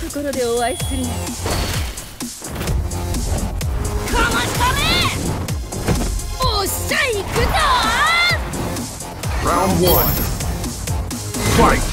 ところでお会いするのかましたねおっしゃ行くぞ Round one. Fight.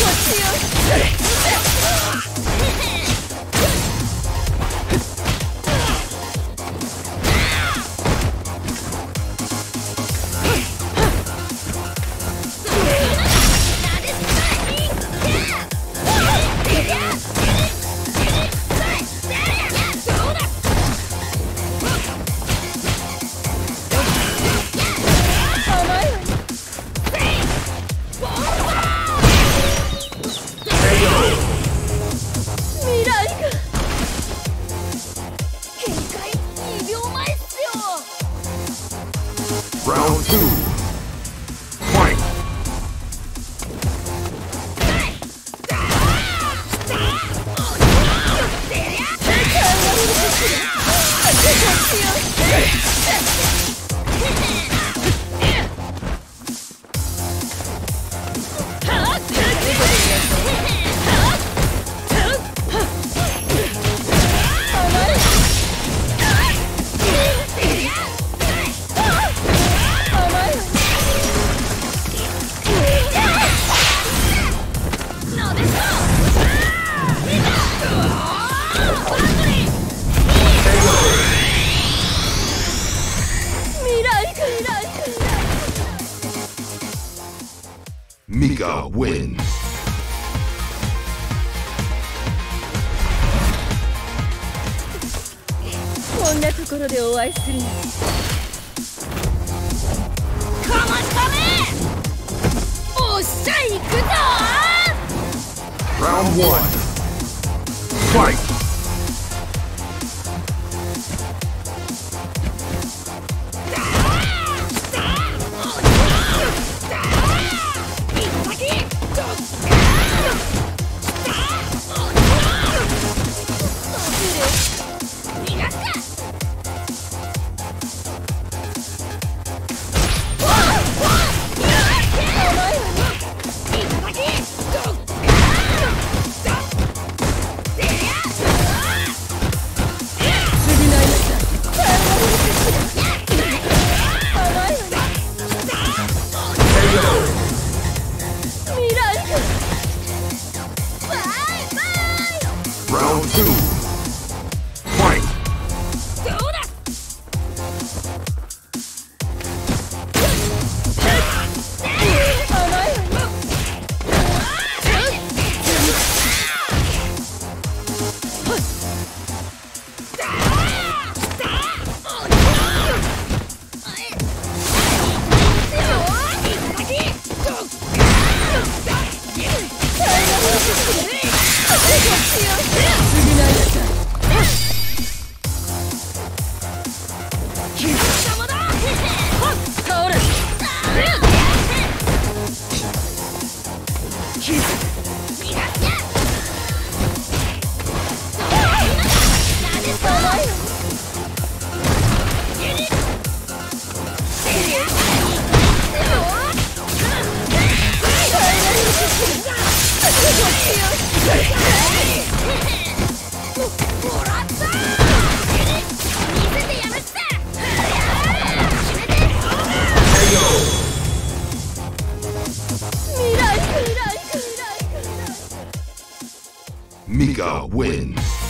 ご使用 Mika wins. こんなところでお会いするのかましたねおっしゃ行くぞ Round one. Fight. Round Jesus! Mika wins.